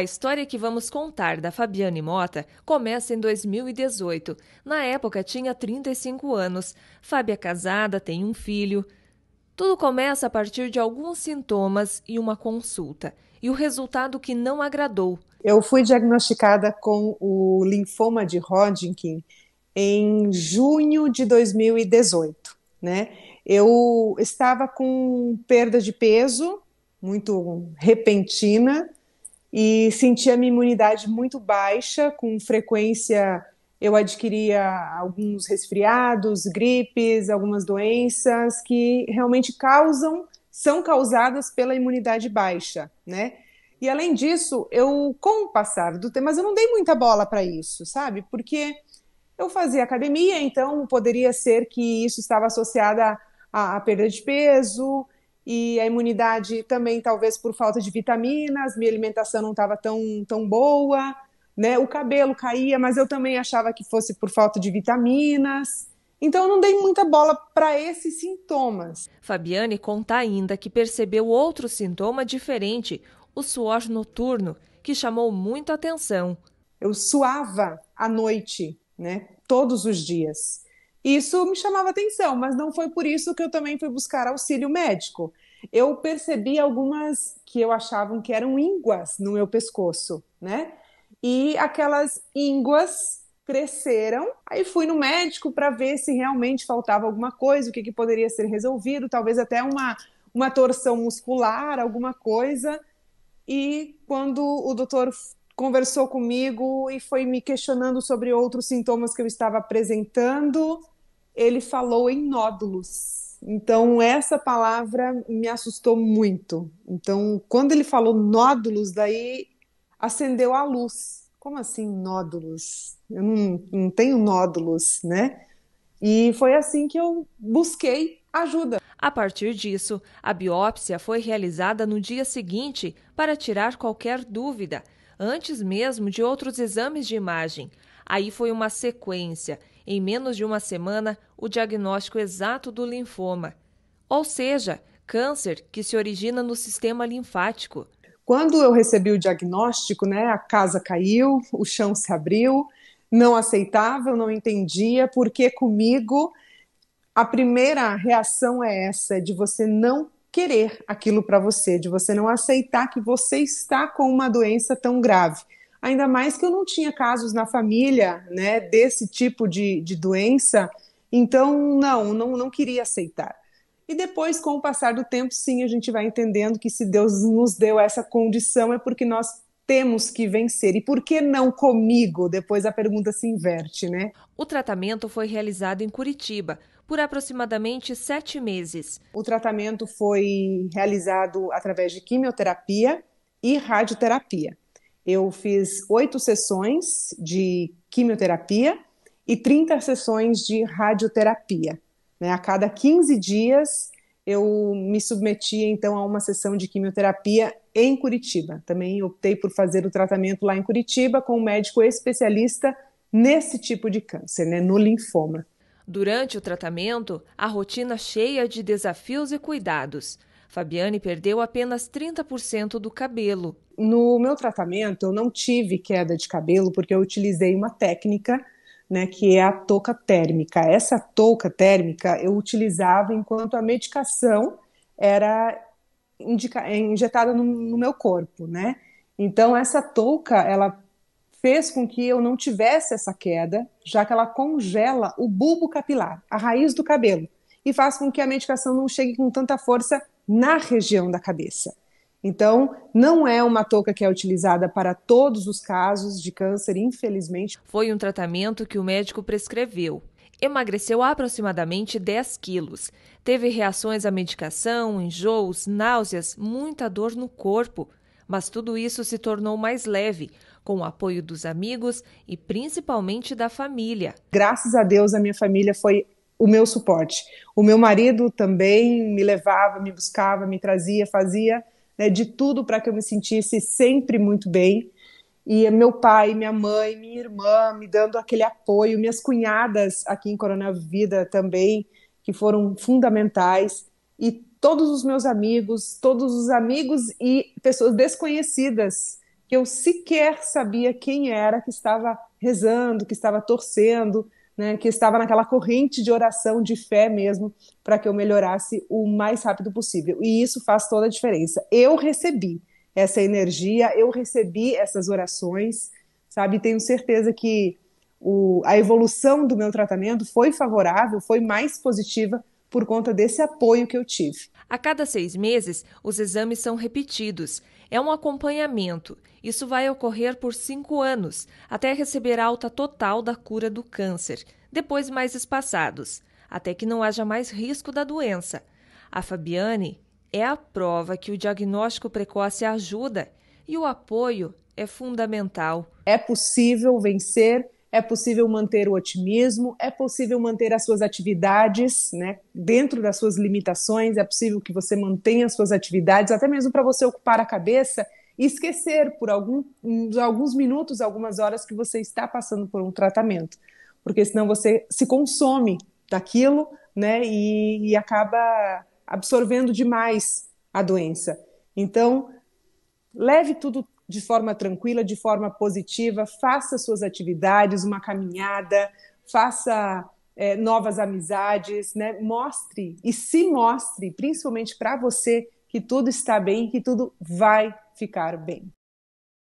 A história que vamos contar da Fabiane Mota começa em 2018. Na época, tinha 35 anos. Fábia é casada, tem um filho. Tudo começa a partir de alguns sintomas e uma consulta. E o resultado que não agradou. Eu fui diagnosticada com o linfoma de Hodgkin em junho de 2018, né? Eu estava com perda de peso muito repentina e sentia minha imunidade muito baixa, com frequência eu adquiria alguns resfriados, gripes, algumas doenças que realmente causam, são causadas pela imunidade baixa, né? E além disso, eu, com o passar do tempo, mas eu não dei muita bola para isso, sabe? Porque eu fazia academia, então poderia ser que isso estava associado à perda de peso, e a imunidade também talvez por falta de vitaminas, minha alimentação não estava tão, tão boa, né? O cabelo caía, mas eu também achava que fosse por falta de vitaminas. Então eu não dei muita bola para esses sintomas. Fabiane conta ainda que percebeu outro sintoma diferente, o suor noturno, que chamou muito a atenção. Eu suava à noite, né? Todos os dias. Isso me chamava atenção, mas não foi por isso que eu também fui buscar auxílio médico. Eu percebi algumas que eu achavam que eram ínguas no meu pescoço, né? E aquelas ínguas cresceram. Aí fui no médico para ver se realmente faltava alguma coisa, o que, que poderia ser resolvido, talvez até uma, uma torção muscular, alguma coisa. E quando o doutor conversou comigo e foi me questionando sobre outros sintomas que eu estava apresentando, ele falou em nódulos. Então, essa palavra me assustou muito. Então, quando ele falou nódulos, daí acendeu a luz. Como assim nódulos? Eu não, não tenho nódulos, né? E foi assim que eu busquei ajuda. A partir disso, a biópsia foi realizada no dia seguinte para tirar qualquer dúvida, antes mesmo de outros exames de imagem. Aí foi uma sequência em menos de uma semana, o diagnóstico exato do linfoma, ou seja, câncer que se origina no sistema linfático. Quando eu recebi o diagnóstico, né, a casa caiu, o chão se abriu, não aceitava, não entendia porque comigo a primeira reação é essa, de você não querer aquilo para você, de você não aceitar que você está com uma doença tão grave ainda mais que eu não tinha casos na família, né, desse tipo de, de doença, então não, não, não queria aceitar. E depois, com o passar do tempo, sim, a gente vai entendendo que se Deus nos deu essa condição é porque nós temos que vencer. E por que não comigo? Depois a pergunta se inverte, né? O tratamento foi realizado em Curitiba por aproximadamente sete meses. O tratamento foi realizado através de quimioterapia e radioterapia eu fiz oito sessões de quimioterapia e 30 sessões de radioterapia. Né? A cada 15 dias eu me submetia então a uma sessão de quimioterapia em Curitiba. Também optei por fazer o tratamento lá em Curitiba com um médico especialista nesse tipo de câncer, né? no linfoma. Durante o tratamento, a rotina cheia de desafios e cuidados. Fabiane perdeu apenas 30% do cabelo. No meu tratamento, eu não tive queda de cabelo porque eu utilizei uma técnica né, que é a touca térmica. Essa touca térmica eu utilizava enquanto a medicação era injetada no, no, meu corpo, né? Então essa touca ela fez com que eu não tivesse essa queda, já que ela congela o bulbo capilar, a raiz do cabelo, e faz com que a medicação não chegue com tanta força na região da cabeça. Então, não é uma touca que é utilizada para todos os casos de câncer, infelizmente. Foi um tratamento que o médico prescreveu. Emagreceu aproximadamente 10 quilos. Teve reações à medicação, enjoos, náuseas, muita dor no corpo. Mas tudo isso se tornou mais leve, com o apoio dos amigos e principalmente da família. Graças a Deus, a minha família foi o meu suporte. O meu marido também me levava, me buscava, me trazia, fazia né, de tudo para que eu me sentisse sempre muito bem. E meu pai, minha mãe, minha irmã me dando aquele apoio, minhas cunhadas aqui em Coronel Vida também, que foram fundamentais, e todos os meus amigos, todos os amigos e pessoas desconhecidas que eu sequer sabia quem era que estava rezando, que estava torcendo, né, que estava naquela corrente de oração, de fé mesmo, para que eu melhorasse o mais rápido possível. E isso faz toda a diferença. Eu recebi essa energia, eu recebi essas orações, sabe? Tenho certeza que o, a evolução do meu tratamento foi favorável, foi mais positiva por conta desse apoio que eu tive. A cada seis meses, os exames são repetidos. É um acompanhamento. Isso vai ocorrer por cinco anos, até receber alta total da cura do câncer, depois mais espaçados, até que não haja mais risco da doença. A Fabiane é a prova que o diagnóstico precoce ajuda e o apoio é fundamental. É possível vencer é possível manter o otimismo, é possível manter as suas atividades, né, dentro das suas limitações, é possível que você mantenha as suas atividades, até mesmo para você ocupar a cabeça e esquecer por algum, alguns minutos, algumas horas que você está passando por um tratamento, porque senão você se consome daquilo, né, e, e acaba absorvendo demais a doença. Então, leve tudo de forma tranquila, de forma positiva, faça suas atividades, uma caminhada, faça é, novas amizades, né? mostre e se mostre, principalmente para você, que tudo está bem, que tudo vai ficar bem.